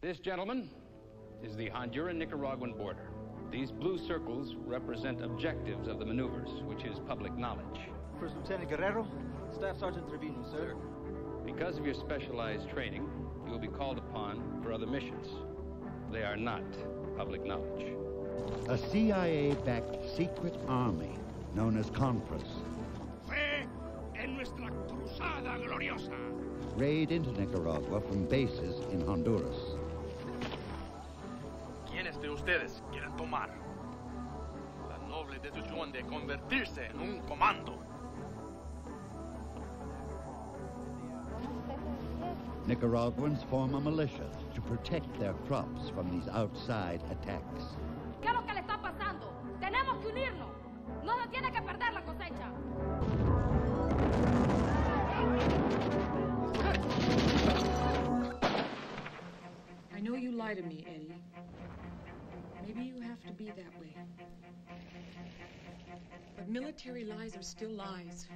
This gentleman is the Honduran Nicaraguan border. These blue circles represent objectives of the maneuvers, which is public knowledge. First Lieutenant Guerrero, Staff Sergeant Trevino, sir. Because of your specialized training, you will be called upon for other missions. They are not public knowledge. A CIA-backed secret army known as Contras Fe en nuestra cruzada gloriosa. raid into Nicaragua from bases in Honduras. ¿Quiénes de ustedes quieren tomar la noble decisión de convertirse en un comando? Nicaraguans form a militia to protect their crops from these outside attacks. ¿Qué es lo que le está pasando? Tenemos que unirnos. No se tiene que perder la cosecha. I know you lie to me, Eddie. Have to be that way. But military lies are still lies.